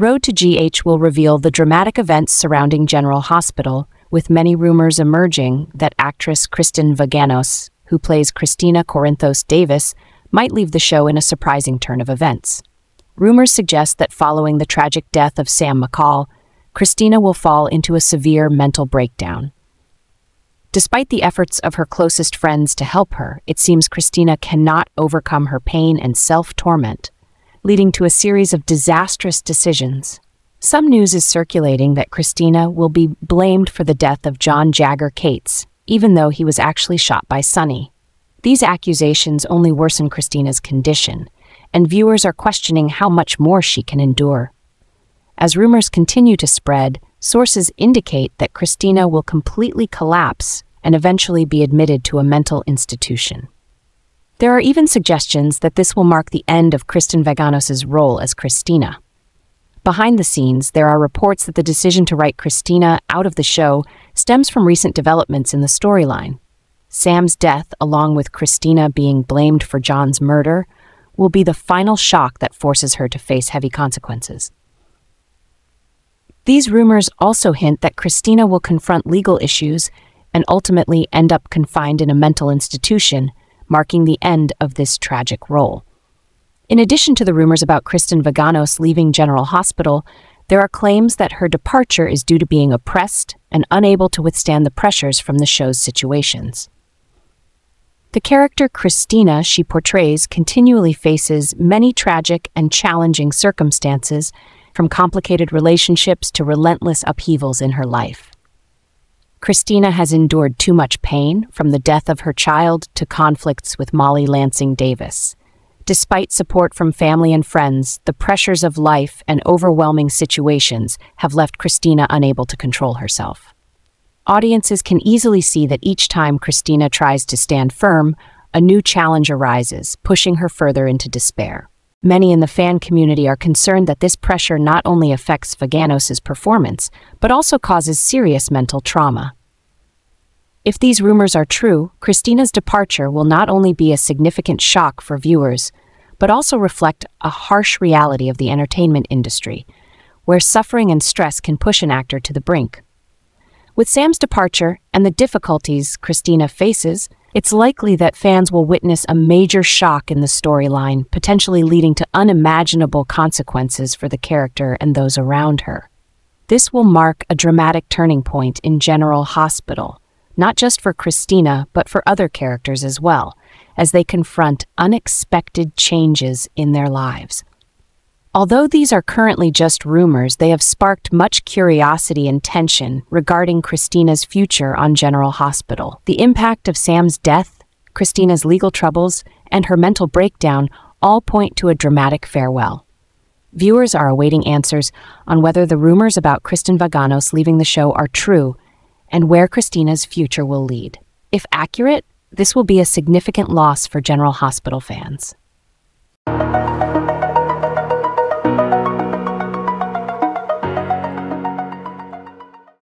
Road to GH will reveal the dramatic events surrounding General Hospital, with many rumors emerging that actress Kristen Vaganos, who plays Christina Corinthos Davis, might leave the show in a surprising turn of events. Rumors suggest that following the tragic death of Sam McCall, Christina will fall into a severe mental breakdown. Despite the efforts of her closest friends to help her, it seems Christina cannot overcome her pain and self torment, leading to a series of disastrous decisions. Some news is circulating that Christina will be blamed for the death of John Jagger Cates, even though he was actually shot by Sonny. These accusations only worsen Christina's condition, and viewers are questioning how much more she can endure. As rumors continue to spread, sources indicate that Christina will completely collapse and eventually be admitted to a mental institution. There are even suggestions that this will mark the end of Kristen Vaganos' role as Christina. Behind the scenes, there are reports that the decision to write Christina out of the show stems from recent developments in the storyline. Sam's death, along with Christina being blamed for John's murder, will be the final shock that forces her to face heavy consequences. These rumors also hint that Christina will confront legal issues and ultimately end up confined in a mental institution, marking the end of this tragic role. In addition to the rumors about Kristen Vaganos leaving General Hospital, there are claims that her departure is due to being oppressed and unable to withstand the pressures from the show's situations. The character Christina she portrays continually faces many tragic and challenging circumstances from complicated relationships to relentless upheavals in her life. Christina has endured too much pain, from the death of her child to conflicts with Molly Lansing Davis. Despite support from family and friends, the pressures of life and overwhelming situations have left Christina unable to control herself. Audiences can easily see that each time Christina tries to stand firm, a new challenge arises, pushing her further into despair. Many in the fan community are concerned that this pressure not only affects Vaganos' performance, but also causes serious mental trauma. If these rumors are true, Christina's departure will not only be a significant shock for viewers, but also reflect a harsh reality of the entertainment industry, where suffering and stress can push an actor to the brink. With Sam's departure and the difficulties Christina faces, it's likely that fans will witness a major shock in the storyline, potentially leading to unimaginable consequences for the character and those around her. This will mark a dramatic turning point in General Hospital, not just for Christina, but for other characters as well, as they confront unexpected changes in their lives. Although these are currently just rumors, they have sparked much curiosity and tension regarding Christina's future on General Hospital. The impact of Sam's death, Christina's legal troubles, and her mental breakdown all point to a dramatic farewell. Viewers are awaiting answers on whether the rumors about Kristen Vaganos leaving the show are true and where Christina's future will lead. If accurate, this will be a significant loss for General Hospital fans.